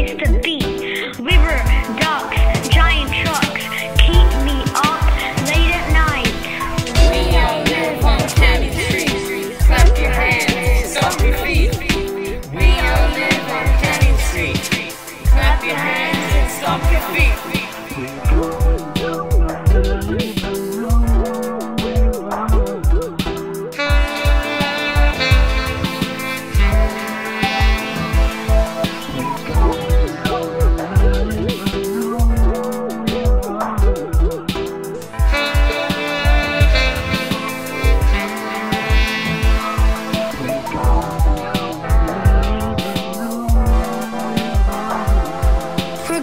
place to be. River, ducks.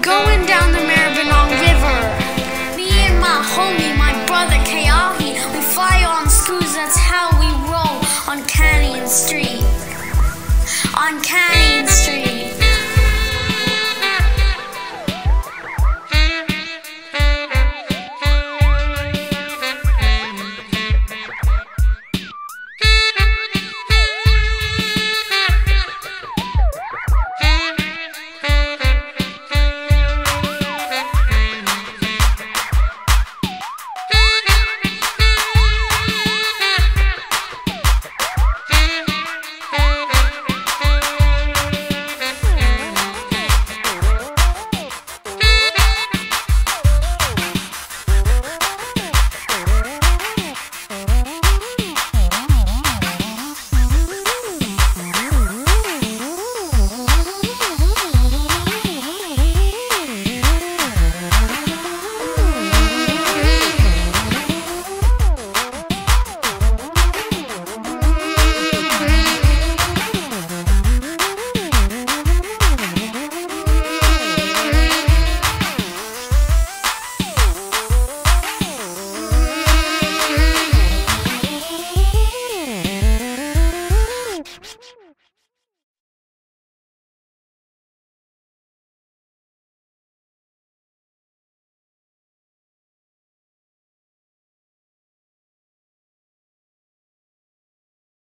going down the Maribyrnong River. Me and my homie, my brother Kayahi, we fly on screws, that's how we roll on Canyon Street. On Canyon